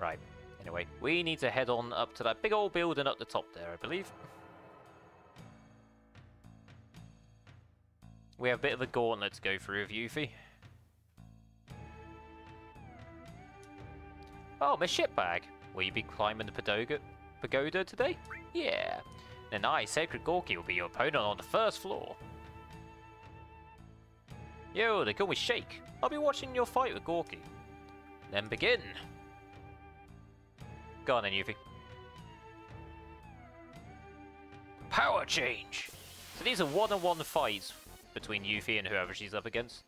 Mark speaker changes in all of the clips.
Speaker 1: Right. Anyway, we need to head on up to that big old building up the top there, I believe. We have a bit of a gauntlet to go through with Yuffie. Oh, my Shitbag. Will you be climbing the pagoda, pagoda today? Yeah. Then I, Sacred Gorki, will be your opponent on the first floor. Yo, they call me Shake. I'll be watching your fight with Gorki. Then begin. Go on then, Yuffie. Power change! So these are one-on-one -on -one fights between Yuffie and whoever she's up against.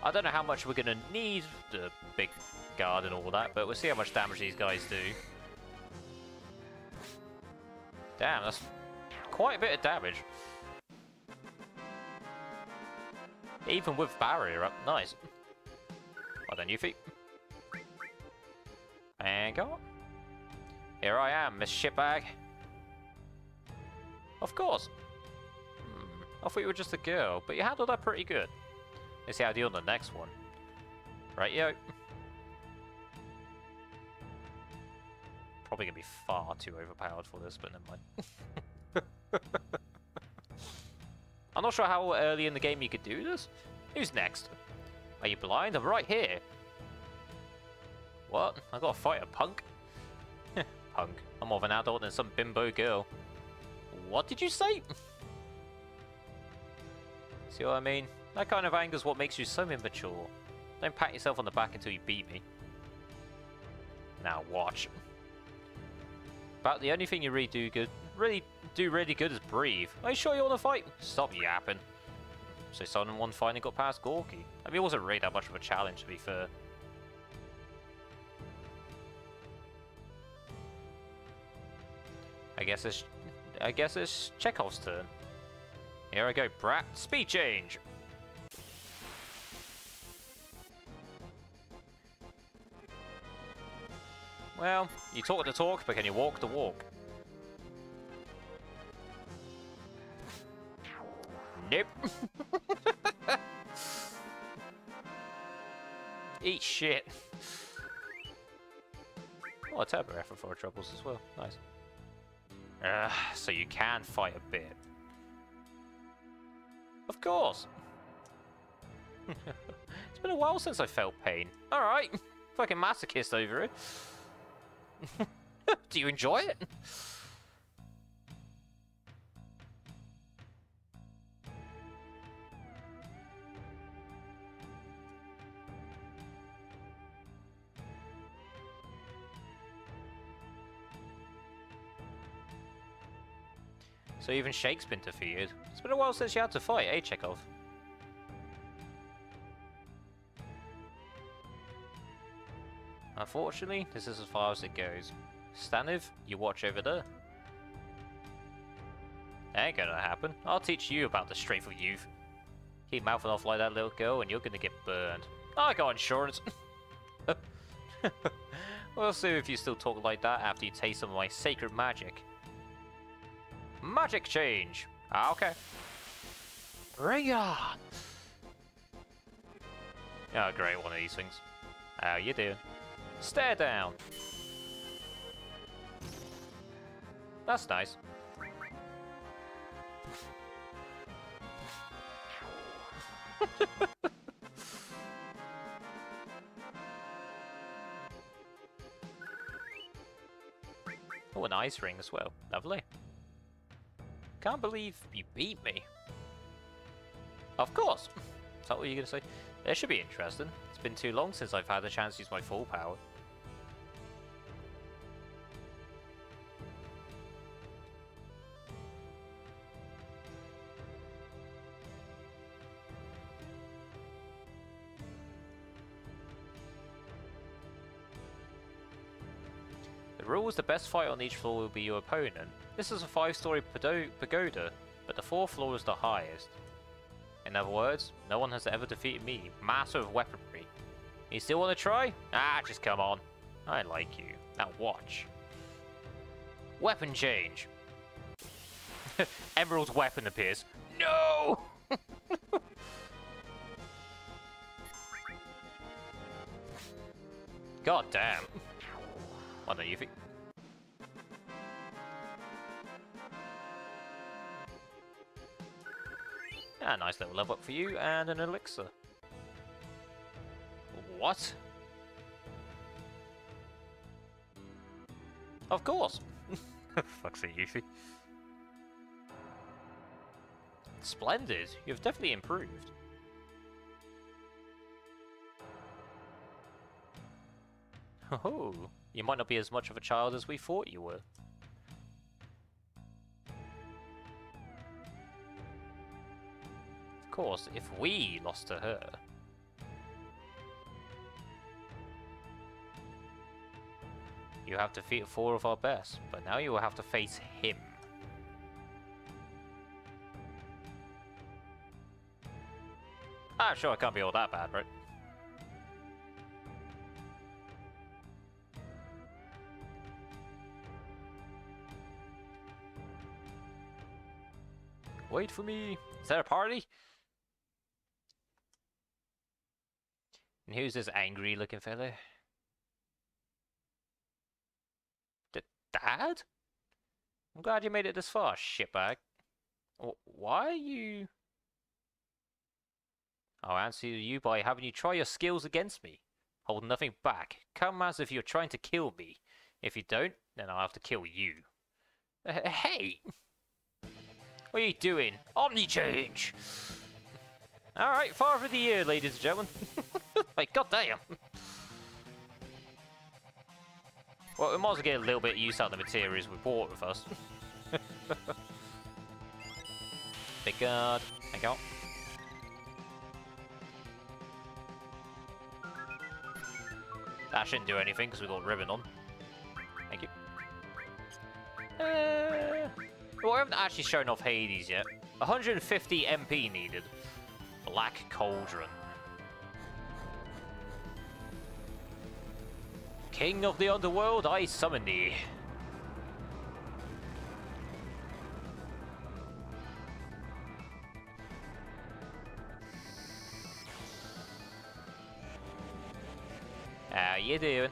Speaker 1: I don't know how much we're going to need the big guard and all that, but we'll see how much damage these guys do. Damn, that's quite a bit of damage. Even with barrier up, nice. Well done, Yuffie. And go on. Here I am, Miss Shitbag. Of course. Hmm, I thought you were just a girl, but you handled that pretty good. Let's see how I do on the next one. Right, yo. Probably gonna be far too overpowered for this, but never mind. I'm not sure how early in the game you could do this. Who's next? Are you blind? I'm right here. What? I gotta fight a punk? Punk. I'm more of an adult than some bimbo girl. What did you say? See what I mean? That kind of anger is what makes you so immature. Don't pat yourself on the back until you beat me. Now watch. About the only thing you really do good, really do really good is breathe. Are you sure you want to fight? Stop yapping. So someone finally got past Gorki. I mean, it wasn't really that much of a challenge, to be fair. I guess it's, I guess it's Chekhov's turn. Here I go, brat. Speed change. Well, you talk the talk, but can you walk the walk? Nope. Eat shit. Oh, a Turbo Ether for troubles as well. Nice. Uh, so you can fight a bit. Of course. it's been a while since I felt pain. Alright. Fucking masochist over it. Do you enjoy it? So even Shake's been defeated. It's been a while since you had to fight, eh, Chekhov? Unfortunately, this is as far as it goes. Staniv, you watch over there. Ain't gonna happen. I'll teach you about the strength of youth. Keep mouthing off like that little girl and you're gonna get burned. I got insurance. we'll see if you still talk like that after you taste some of my sacred magic. Magic change. Ah, okay. Bring on. Oh, great, one of these things. How you doing? Stare down. That's nice. oh, an ice ring as well. Lovely. Can't believe you beat me. Of course. Is that what you're going to say? This should be interesting. It's been too long since I've had a chance to use my full power. The rules, the best fight on each floor will be your opponent. This is a 5-story pagoda, but the 4th floor is the highest. In other words, no one has ever defeated me, master of weaponry. You still want to try? Ah, just come on. I like you. Now watch. Weapon change. Emerald's weapon appears. No! God damn. Well you Yuffie. Ah, nice little level up for you, and an elixir. What? Of course! Fuck's sake, Yuffie. Splendid! You've definitely improved. Oh, you might not be as much of a child as we thought you were. Course, if we lost to her... You have defeated four of our best, but now you will have to face him. I'm sure it can't be all that bad, right? Wait for me. Is there a party? And who's this angry looking fella? D Dad? I'm glad you made it this far, shitbag. Why are you... I'll answer you by having you try your skills against me. Hold nothing back. Come as if you're trying to kill me. If you don't, then I'll have to kill you. Uh, hey! What are you doing? Omni change! Alright, far of the Year, ladies and gentlemen. like, goddamn! Well, we might as well get a little bit of use out of the materials we brought with us. Big guard. Thank you. That shouldn't do anything because we got ribbon on. Thank you. Uh, well, I haven't actually shown off Hades yet. 150 MP needed. Black Cauldron. King of the Underworld, I summon thee. How you doing?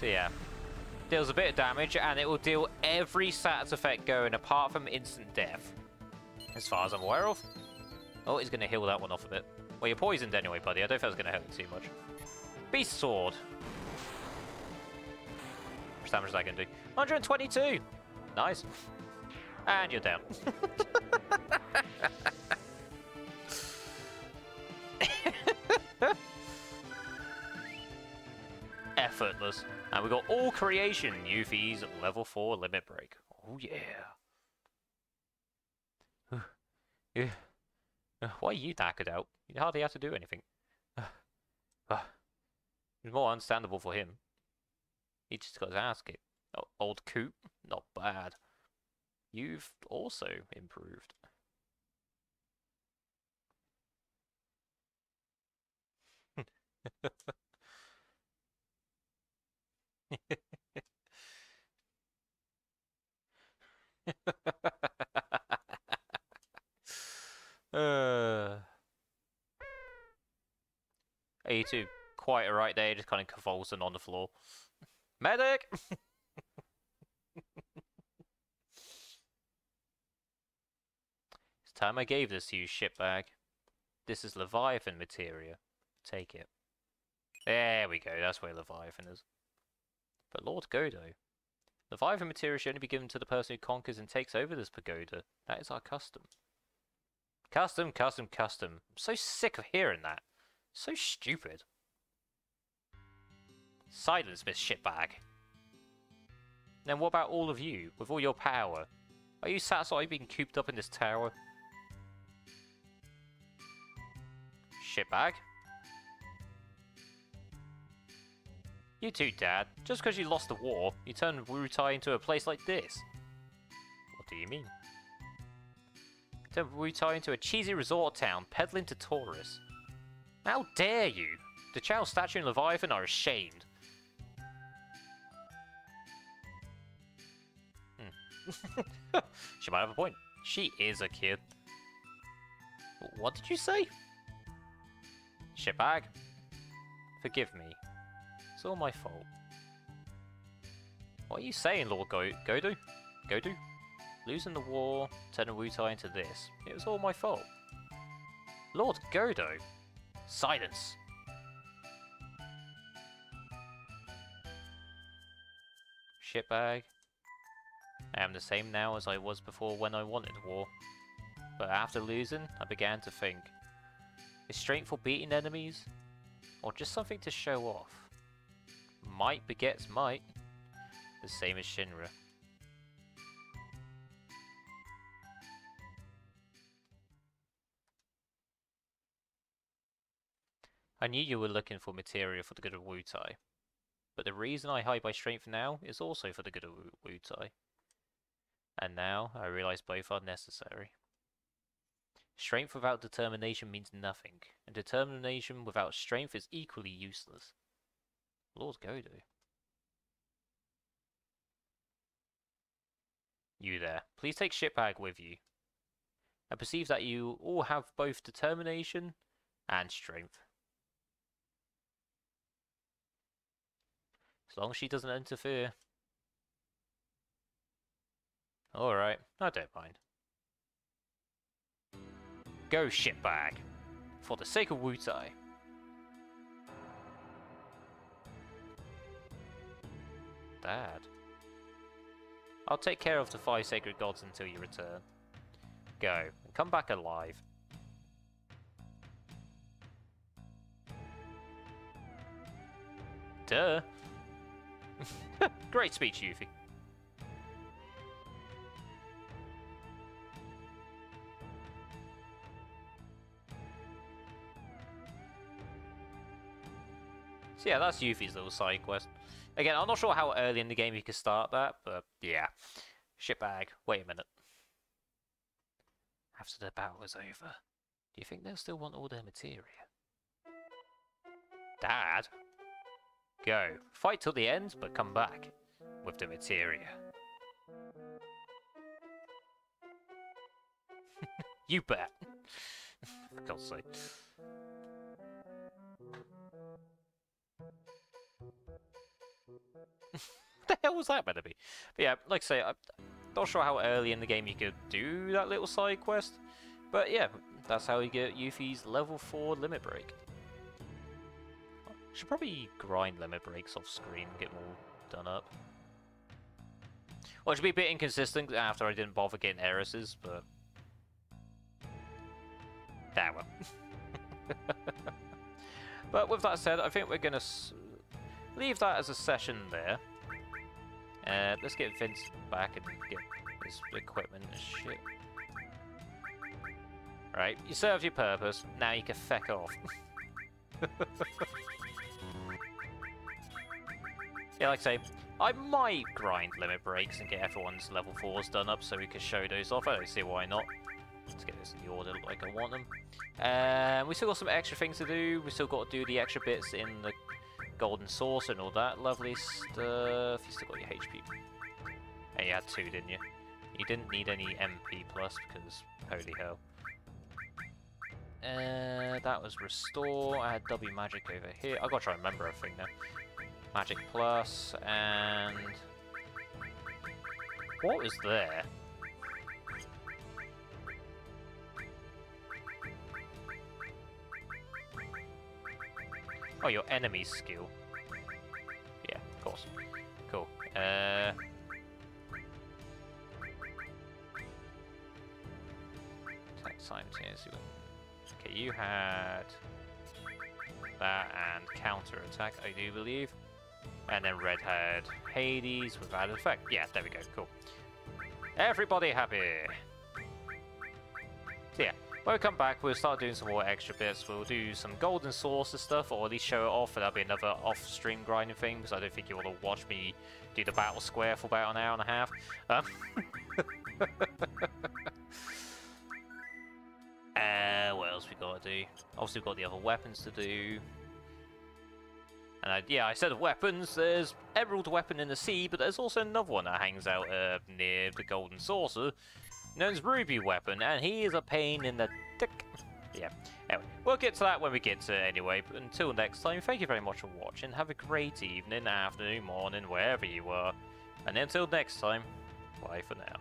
Speaker 1: So yeah, deals a bit of damage and it will deal every status effect going apart from instant death. As far as I'm aware of. Oh, he's going to heal that one off a bit. Well, you're poisoned anyway, buddy. I don't think it's going to hurt you too much. Beast Sword. How much damage is that going to do? 122! Nice. And you're down. Effortless. And we got all creation, Yuffie's level 4 limit break. Oh yeah. Yeah. Uh, why are you knackered out? You hardly have to do anything. Uh, uh, it's more understandable for him. He just got to ask it. Oh, old coot, not bad. You've also improved. uh, you two quite right there, just kind of convulsing on the floor. Medic! it's time I gave this to you, shitbag. This is Leviathan materia. Take it. There we go, that's where Leviathan is. But Lord Godo. Leviathan material should only be given to the person who conquers and takes over this pagoda. That is our custom. Custom, custom, custom. I'm so sick of hearing that. So stupid. Silence, Miss Shitbag. Then what about all of you, with all your power? Are you satisfied being cooped up in this tower? Shitbag? You too, Dad. Just because you lost the war, you turned Wutai into a place like this. What do you mean? You turned Wutai into a cheesy resort town, peddling to tourists. How dare you! The Chao statue and Leviathan are ashamed. she might have a point. She is a kid. What did you say? Shitbag. Forgive me. It's all my fault. What are you saying, Lord Go Godu? Godu? Losing the war, turning Wutai into this. It was all my fault. Lord Godo! Silence! Shitbag. I am the same now as I was before when I wanted war. But after losing, I began to think. Is strength for beating enemies? Or just something to show off? Might begets might. The same as Shinra. I knew you were looking for material for the good of Wutai. But the reason I hide my strength now is also for the good of Wutai. And now I realize both are necessary. Strength without determination means nothing, and determination without strength is equally useless. Lord Godo. You there. Please take Shitbag with you. I perceive that you all have both determination and strength. As long as she doesn't interfere. Alright, I don't mind. Go, shitbag. For the sake of Wutai. Dad. I'll take care of the five sacred gods until you return. Go, and come back alive. Duh. Great speech, Yuffie. So yeah, that's Yuffie's little side quest. Again, I'm not sure how early in the game you can start that, but yeah. Shitbag. Wait a minute. After the battle is over, do you think they'll still want all their materia? Dad? Go. Fight till the end, but come back with the materia. you bet. For God's sake. Hell was that meant to be? But yeah, like I say, I'm not sure how early in the game you could do that little side quest. But yeah, that's how you get Yuffie's level 4 limit break. Should probably grind limit breaks off screen get more done up. Well, it should be a bit inconsistent after I didn't bother getting heiresses, but... That one. but with that said, I think we're going to leave that as a session there. Uh, let's get Vince back and get his equipment and shit. Right, you served your purpose, now you can feck off. yeah, like I say, I might grind limit breaks and get everyone's level 4s done up so we can show those off. I don't see why not. Let's get this in the order like I want them. Um, we still got some extra things to do. We still got to do the extra bits in the Golden Saucer and all that lovely stuff. You still got your HP. And you had two, didn't you? You didn't need any MP plus because holy hell. Uh, that was restore. I had W magic over here. I gotta try and remember everything now. Magic plus and what was there? Oh, your enemy's skill. Yeah, of course. Cool. Uh... Attack simultaneously. Okay, you had that and counter attack, I do believe. And then red had Hades with added effect. Yeah, there we go, cool. Everybody happy! So yeah, when we come back, we'll start doing some more extra bits. We'll do some Golden Saucers stuff, or at least show it off, and that'll be another off-stream grinding thing, because I don't think you want to watch me do the battle square for about an hour and a half. Um, uh, what else we got to do? Obviously, we've got the other weapons to do. And I, yeah, I said weapons, there's Emerald Weapon in the sea, but there's also another one that hangs out uh, near the Golden Saucer, known as Ruby Weapon, and he is a pain in the dick. Yeah. Anyway, we'll get to that when we get to it anyway. But until next time, thank you very much for watching. Have a great evening, afternoon, morning, wherever you are. And until next time, bye for now.